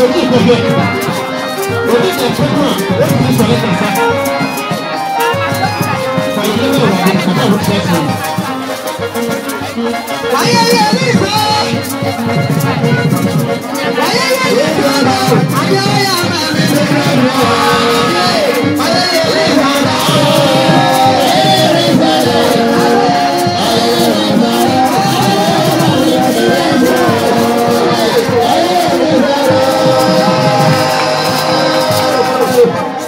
我不喝酒我不点车我只能选择点